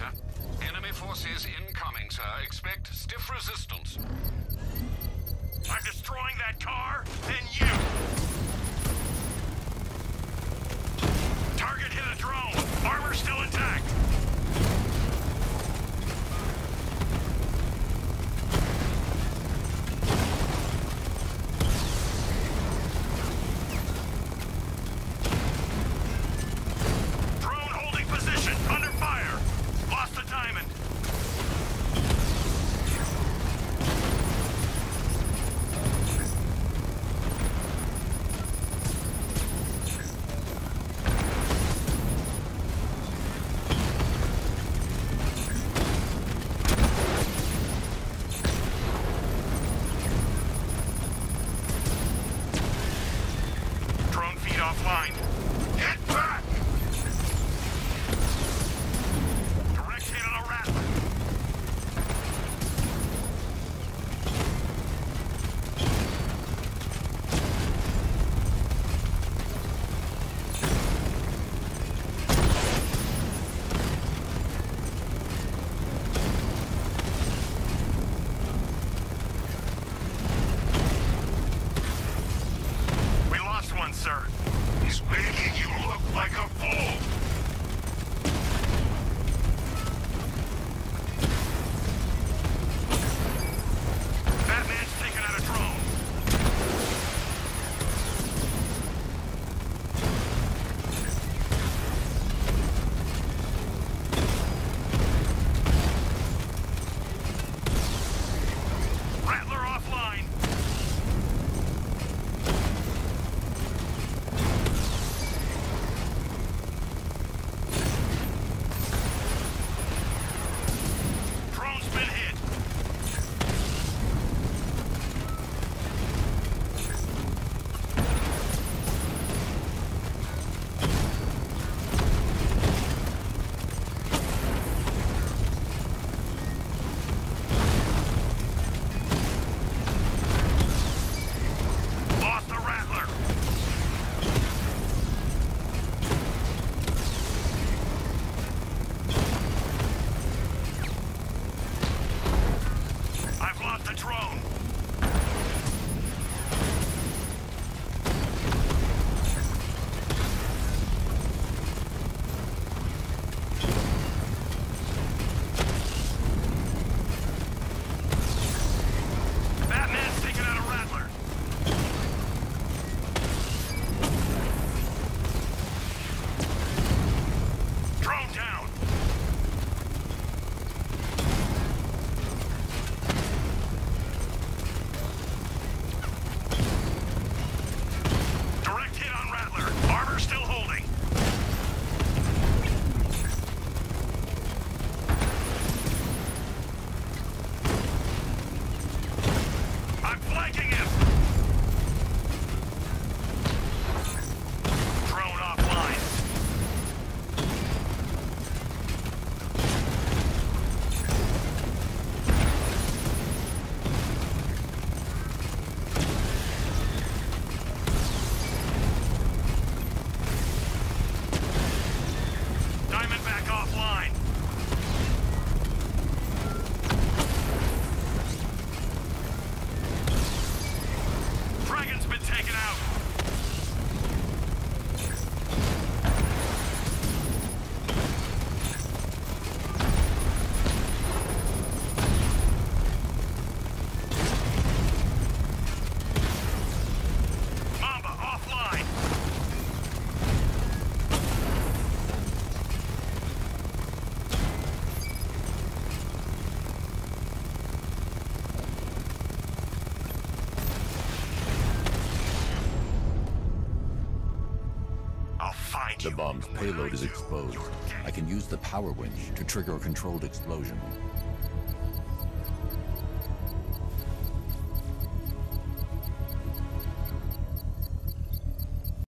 sir. Enemy forces incoming, sir. Expect stiff resistance. I'm destroying that car, then you! offline. Get back! Direct on a rattler. one, sir. He's making you look like a I'm flanking The bomb's payload is exposed. I can use the power winch to trigger a controlled explosion.